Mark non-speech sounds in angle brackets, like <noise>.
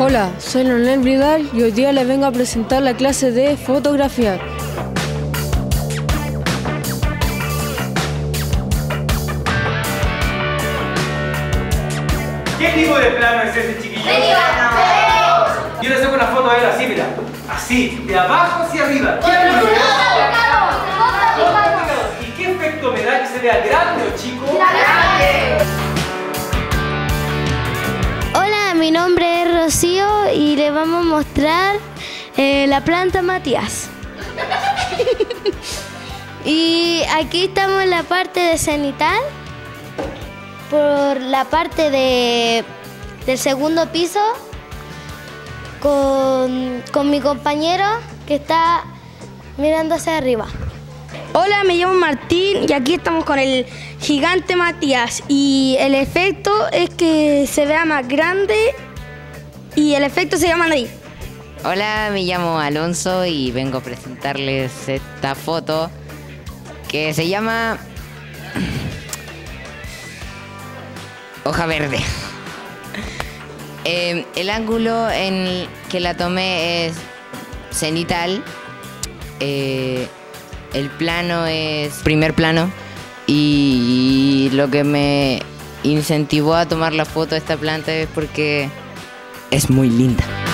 Hola, soy Leonel Bridal y hoy día les vengo a presentar la clase de fotografía. ¿Qué tipo de plano es ese chiquillo? Yo le saco una foto a él así, mira. Así, de abajo hacia arriba. ¿Qué ¿Y qué efecto me da que se vea grande Y le vamos a mostrar eh, la planta Matías. <laughs> y aquí estamos en la parte de cenital, por la parte de, del segundo piso, con, con mi compañero que está mirando hacia arriba. Hola, me llamo Martín y aquí estamos con el gigante Matías y el efecto es que se vea más grande y el efecto se llama nariz. Hola, me llamo Alonso y vengo a presentarles esta foto que se llama hoja verde. Eh, el ángulo en que la tomé es cenital. Eh, el plano es primer plano. Y lo que me incentivó a tomar la foto de esta planta es porque es muy linda.